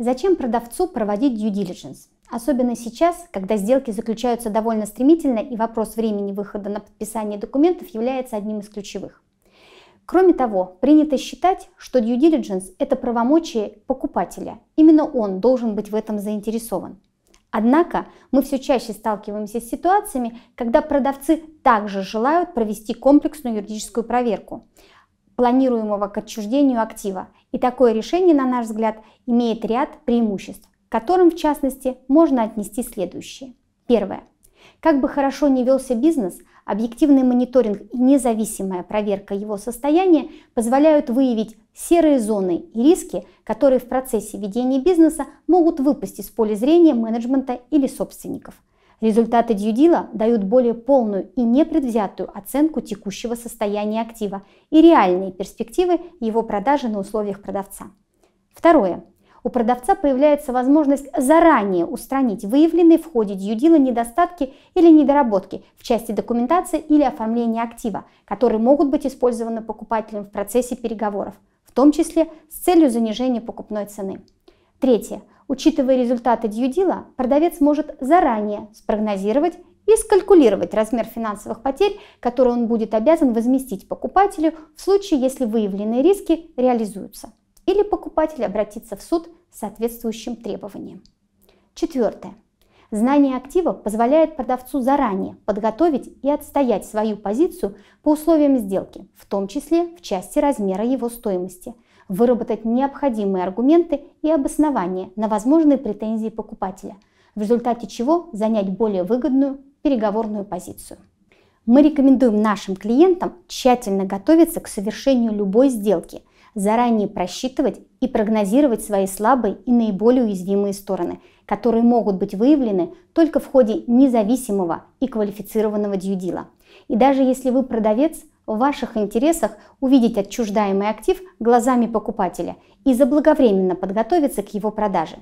Зачем продавцу проводить due diligence? Особенно сейчас, когда сделки заключаются довольно стремительно и вопрос времени выхода на подписание документов является одним из ключевых. Кроме того, принято считать, что due diligence – это правомочие покупателя. Именно он должен быть в этом заинтересован. Однако мы все чаще сталкиваемся с ситуациями, когда продавцы также желают провести комплексную юридическую проверку планируемого к отчуждению актива. И такое решение, на наш взгляд, имеет ряд преимуществ, к которым, в частности, можно отнести следующие. Первое. Как бы хорошо ни велся бизнес, объективный мониторинг и независимая проверка его состояния позволяют выявить серые зоны и риски, которые в процессе ведения бизнеса могут выпасть из поля зрения менеджмента или собственников – Результаты дьюдила дают более полную и непредвзятую оценку текущего состояния актива и реальные перспективы его продажи на условиях продавца. Второе. У продавца появляется возможность заранее устранить выявленные в ходе дьюдила недостатки или недоработки в части документации или оформления актива, которые могут быть использованы покупателем в процессе переговоров, в том числе с целью занижения покупной цены. Третье. Учитывая результаты дьюдила, продавец может заранее спрогнозировать и скалькулировать размер финансовых потерь, которые он будет обязан возместить покупателю в случае, если выявленные риски реализуются. Или покупатель обратится в суд с соответствующим требованием. Четвертое. Знание актива позволяет продавцу заранее подготовить и отстоять свою позицию по условиям сделки, в том числе в части размера его стоимости – выработать необходимые аргументы и обоснования на возможные претензии покупателя, в результате чего занять более выгодную переговорную позицию. Мы рекомендуем нашим клиентам тщательно готовиться к совершению любой сделки, заранее просчитывать и прогнозировать свои слабые и наиболее уязвимые стороны, которые могут быть выявлены только в ходе независимого и квалифицированного дьюдила. И даже если вы продавец, в ваших интересах увидеть отчуждаемый актив глазами покупателя и заблаговременно подготовиться к его продаже.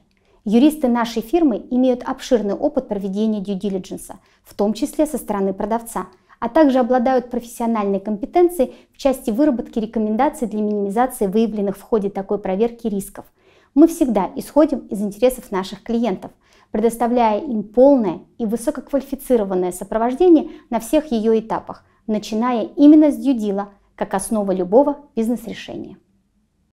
Юристы нашей фирмы имеют обширный опыт проведения diligence, в том числе со стороны продавца, а также обладают профессиональной компетенцией в части выработки рекомендаций для минимизации выявленных в ходе такой проверки рисков. Мы всегда исходим из интересов наших клиентов, предоставляя им полное и высококвалифицированное сопровождение на всех ее этапах – начиная именно с дьюдила, как основа любого бизнес-решения.